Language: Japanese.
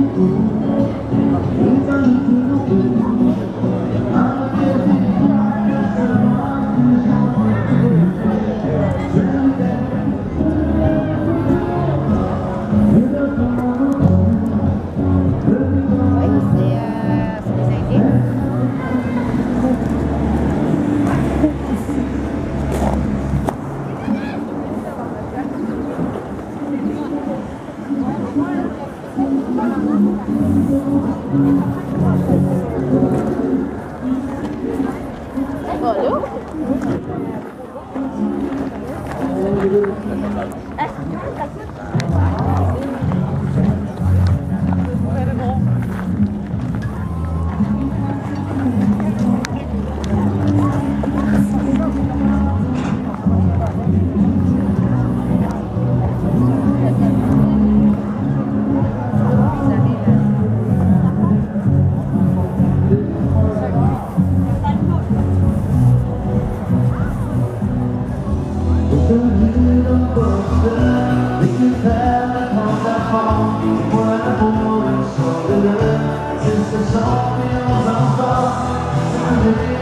Vilken বলো Eh, It's all feels.